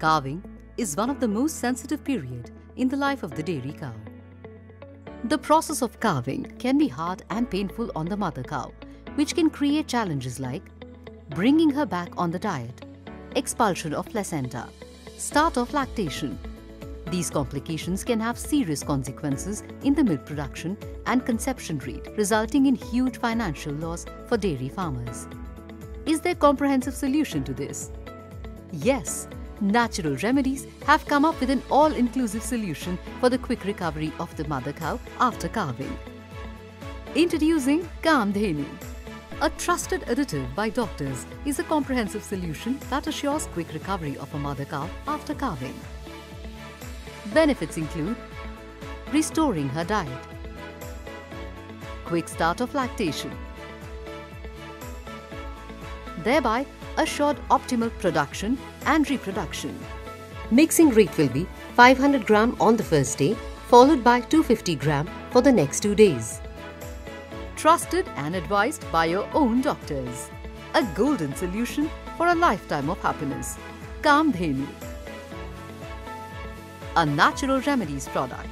Calving is one of the most sensitive period in the life of the dairy cow. The process of calving can be hard and painful on the mother cow, which can create challenges like bringing her back on the diet, expulsion of placenta, start of lactation. These complications can have serious consequences in the milk production and conception rate, resulting in huge financial loss for dairy farmers. Is there a comprehensive solution to this? Yes, Natural Remedies have come up with an all-inclusive solution for the quick recovery of the mother cow after calving. Introducing Kamdhenu. A trusted additive by doctors is a comprehensive solution that assures quick recovery of a mother cow after calving. Benefits include restoring her diet, quick start of lactation, thereby assured optimal production and reproduction. Mixing rate will be 500 gram on the first day, followed by 250 gram for the next two days. Trusted and advised by your own doctors. A golden solution for a lifetime of happiness. Kamdhenu. A natural remedies product.